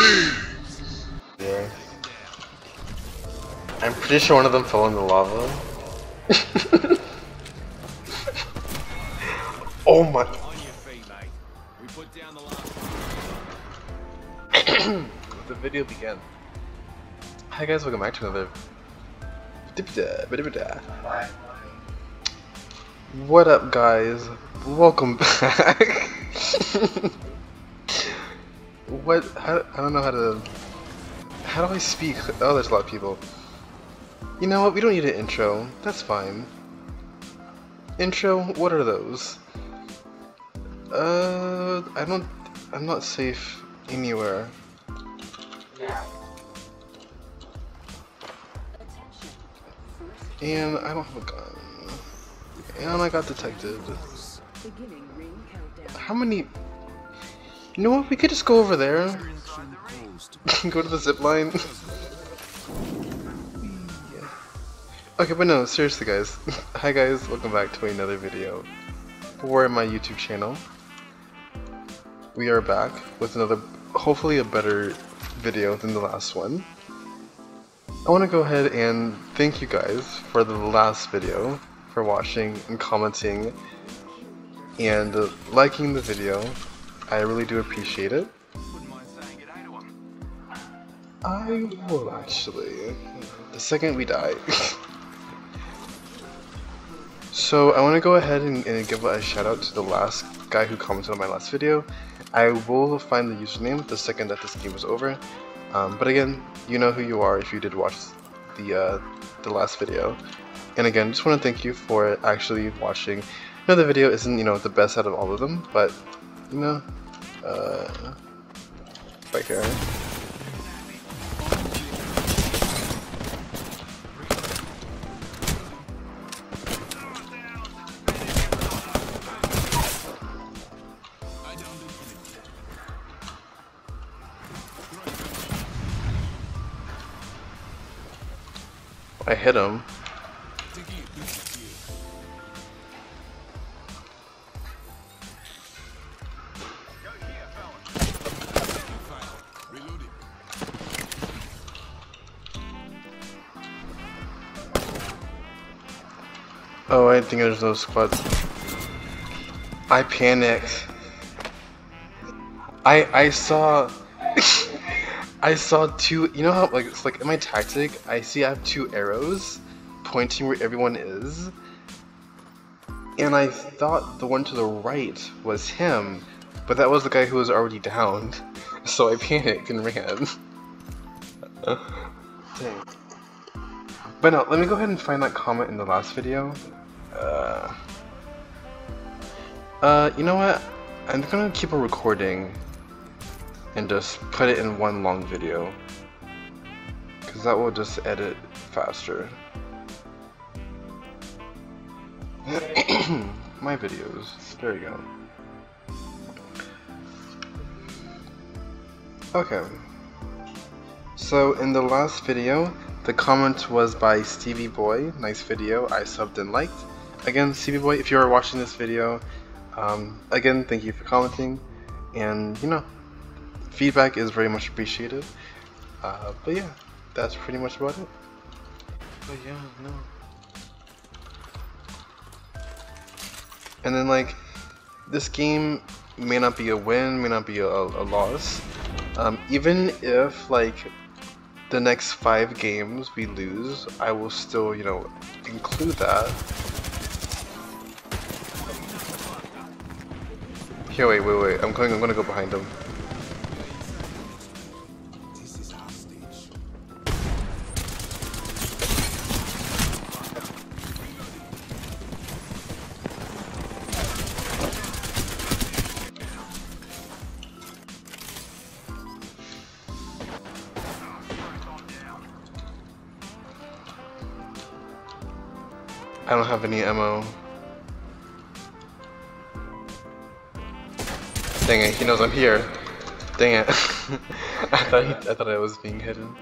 Yeah. I'm pretty sure one of them fell in the lava. oh my. On your feet, mate. We put down the the video began. Hi guys, welcome back to another. What up, guys? Welcome back. what? How, I don't know how to. How do I speak? Oh, there's a lot of people. You know what? We don't need an intro. That's fine. Intro? What are those? Uh, I don't. I'm not safe anywhere. Yeah. And I don't have a gun. And I got detected. Beginning ring countdown. How many? You know what? We could just go over there. go to the zip line. Okay, but no, seriously, guys. Hi, guys. Welcome back to another video for my YouTube channel. We are back with another, hopefully, a better video than the last one. I want to go ahead and thank you guys for the last video, for watching and commenting and liking the video. I really do appreciate it. I will actually. The second we die. so I want to go ahead and, and give a shout out to the last guy who commented on my last video. I will find the username the second that this game is over. Um, but again, you know who you are if you did watch the uh, the last video. And again, just want to thank you for actually watching. I know the video isn't you know the best out of all of them, but you know, uh, right here. I hit him. Oh, I think there's no squads. I panicked. I I saw I saw two. You know how like it's like in my tactic, I see I have two arrows pointing where everyone is, and I thought the one to the right was him, but that was the guy who was already downed. So I panicked and ran. Dang. But no, let me go ahead and find that comment in the last video. Uh, uh, you know what? I'm gonna keep a recording and just put it in one long video because that will just edit faster. My videos. There you go. Okay. So in the last video the comment was by Stevie Boy. Nice video. I subbed and liked again Stevie Boy if you are watching this video um, again thank you for commenting and you know feedback is very much appreciated. Uh, but yeah, that's pretty much about it. But yeah, no. And then like, this game may not be a win, may not be a, a loss. Um, even if like the next five games we lose, I will still, you know, include that. Here, wait, wait, wait. I'm going. I'm gonna go behind him. I don't have any ammo. Dang it, he knows I'm here. Dang it. I thought he, I thought I was being hidden.